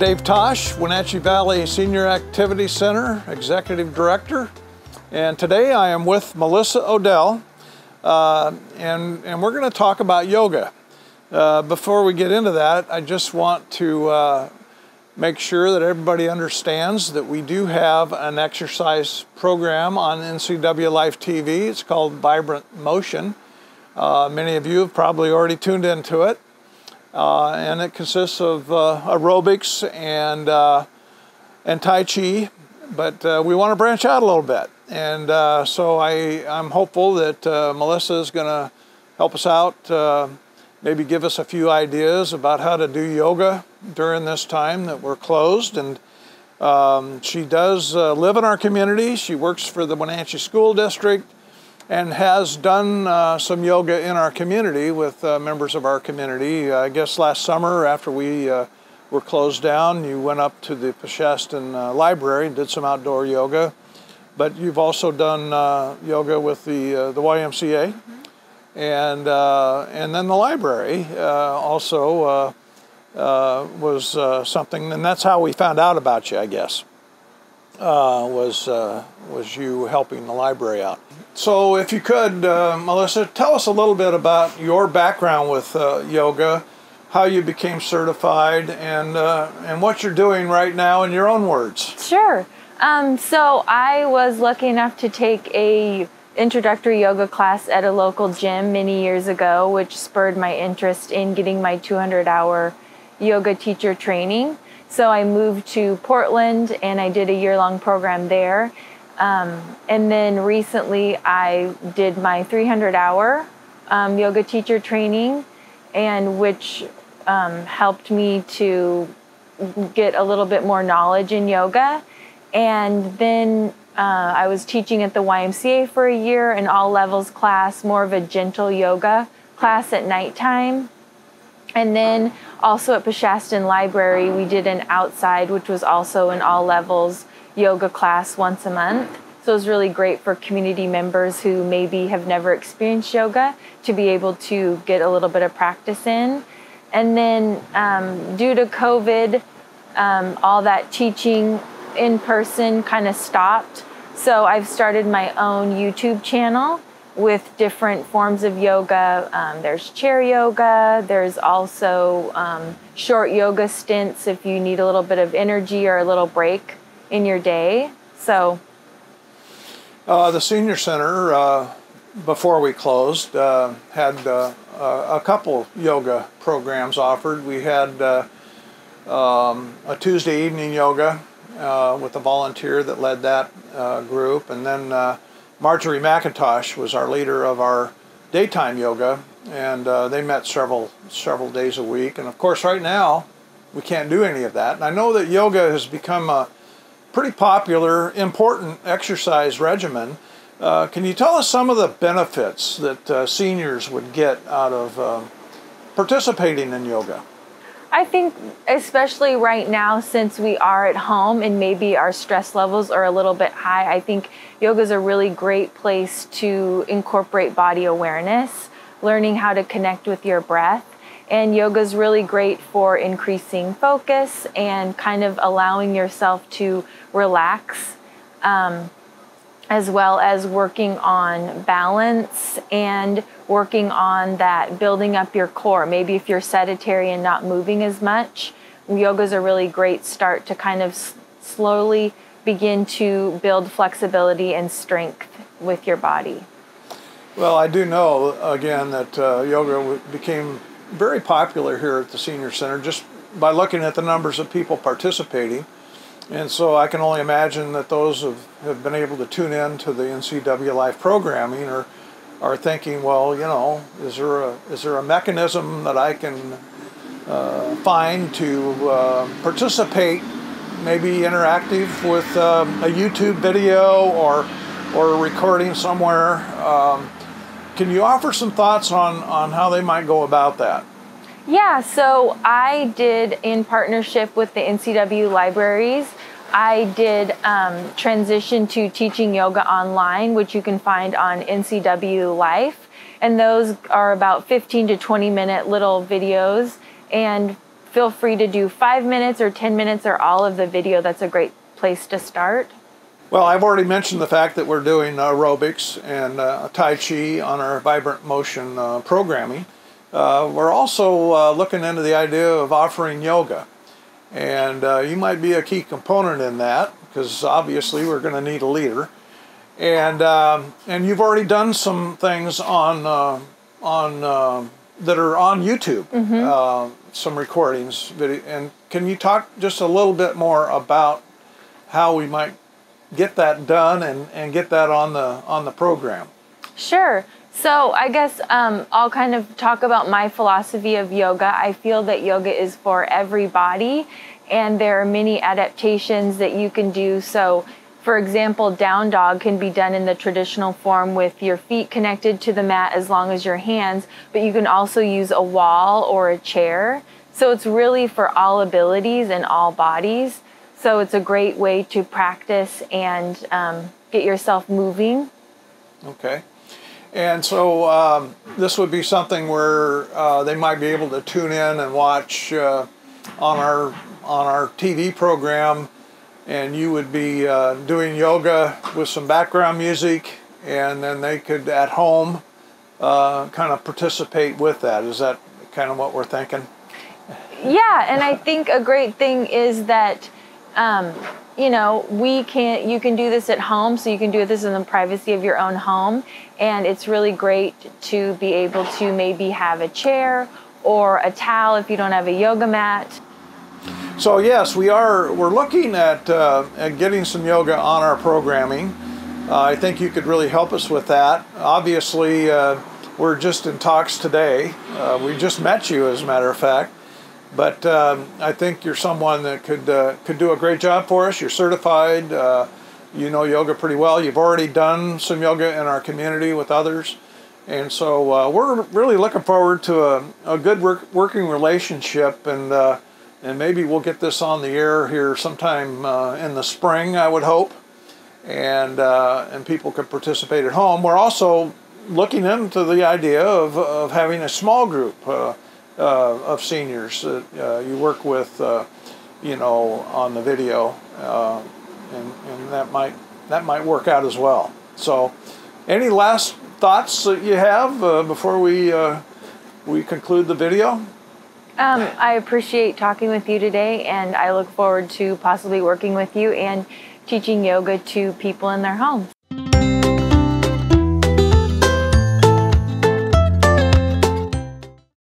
Dave Tosch, Wenatchee Valley Senior Activity Center Executive Director. And today I am with Melissa O'Dell, uh, and, and we're going to talk about yoga. Uh, before we get into that, I just want to uh, make sure that everybody understands that we do have an exercise program on NCW Life TV. It's called Vibrant Motion. Uh, many of you have probably already tuned into it. Uh, and it consists of uh, aerobics and, uh, and Tai Chi, but uh, we want to branch out a little bit. And uh, so I, I'm hopeful that Melissa is going to help us out, maybe give us a few ideas about how to do yoga during this time that we're closed. And um, she does live in our community. She works for the Wenatchee School District and has done uh, some yoga in our community with uh, members of our community. Uh, I guess last summer, after we uh, were closed down, you went up to the Peshastin uh, Library and did some outdoor yoga. But you've also done uh, yoga with the the YMCA, mm-hmm. and and then the library also was something, and that's how we found out about you, I guess. was was you helping the library out? So, if you could, uh, Melissa, tell us a little bit about your background with uh, yoga, how you became certified, and uh, and what you're doing right now in your own words. Sure. Um, so, I was lucky enough to take a introductory yoga class at a local gym many years ago, which spurred my interest in getting my 200 hour yoga teacher training. So I moved to Portland and I did a year long program there. Um, and then recently I did my 300 hour um, yoga teacher training, and which um, helped me to get a little bit more knowledge in yoga. And then uh, I was teaching at the YMCA for a year, an all levels class, more of a gentle yoga class at nighttime. And then also at Peshastin Library, we did an outside, which was also an all levels yoga class once a month. So it's really great for community members who maybe have never experienced yoga to be able to get a little bit of practice in. And then, um, due to COVID, um, all that teaching in person kind of stopped. So I've started my own YouTube channel with different forms of yoga. Um, there's chair yoga, there's also um, short yoga stints if you need a little bit of energy or a little break in your day. So, uh, the senior center, uh, before we closed, uh, had uh, a couple yoga programs offered. We had uh, um, a Tuesday evening yoga uh, with a volunteer that led that group, and then Marjorie McIntosh was our leader of our daytime yoga, and they met several several days a week. And of course, right now we can't do any of that. And I know that yoga has become a pretty popular, important exercise regimen. Uh, can you tell us some of the benefits that uh, seniors would get out of uh, participating in yoga? I think, especially right now, since we are at home and maybe our stress levels are a little bit high, I think yoga is a really great place to incorporate body awareness, learning how to connect with your breath and yoga is really great for increasing focus and kind of allowing yourself to relax, um, as well as working on balance and working on that building up your core. Maybe if you're sedentary and not moving as much, yoga is a really great start to kind of s- slowly begin to build flexibility and strength with your body. Well, I do know again that uh, yoga became very popular here at the Senior Center just by looking at the numbers of people participating. And so I can only imagine that those have, have been able to tune in to the NCW Life programming or are thinking, well, you know, is there a, is there a mechanism that I can uh, find to uh, participate, maybe interactive with um, a YouTube video or, or a recording somewhere? Um, can you offer some thoughts on, on how they might go about that? Yeah, so I did in partnership with the NCW libraries. I did um, transition to teaching yoga online, which you can find on NCW Life. And those are about 15 to 20 minute little videos. And feel free to do five minutes or 10 minutes or all of the video. That's a great place to start. Well, I've already mentioned the fact that we're doing aerobics and uh, Tai Chi on our Vibrant Motion uh, programming. Uh, we're also uh, looking into the idea of offering yoga. And uh, you might be a key component in that because obviously we're going to need a leader. And, um, and you've already done some things on, uh, on, that are on YouTube, Mm-hmm. some recordings. Video. And can you talk just a little bit more about how we might get that done and, and get that on the on the program. Sure. So I guess um, I'll kind of talk about my philosophy of yoga. I feel that yoga is for everybody, and there are many adaptations that you can do. So, for example, down dog can be done in the traditional form with your feet connected to the mat as long as your hands, but you can also use a wall or a chair. So it's really for all abilities and all bodies. So it's a great way to practice and um, get yourself moving. Okay. And so um, this would be something where uh, they might be able to tune in and watch uh, on our on our TV program, and you would be uh, doing yoga with some background music, and then they could at home uh, kind of participate with that. Is that kind of what we're thinking? Yeah, and I think a great thing is that um, you know we can you can do this at home so you can do this in the privacy of your own home and it's really great to be able to maybe have a chair or a towel if you don't have a yoga mat So yes, we are. We're looking at uh, at getting some yoga on our programming. Uh, I think you could really help us with that. Obviously, uh, we're just in talks today. Uh, we just met you, as a matter of fact. But um, I think you're someone that could uh, could do a great job for us. You're certified. Uh, you know yoga pretty well. You've already done some yoga in our community with others, and so uh, we're really looking forward to a, a good work, working relationship. And uh, and maybe we'll get this on the air here sometime uh, in the spring. I would hope, and uh, and people could participate at home. We're also looking into the idea of, of having a small group uh, of seniors that uh, you work with, uh, you know, on the video, uh, and, and that might that might work out as well. So, any last thoughts that you have uh, before we uh, we conclude the video? um, i appreciate talking with you today and i look forward to possibly working with you and teaching yoga to people in their homes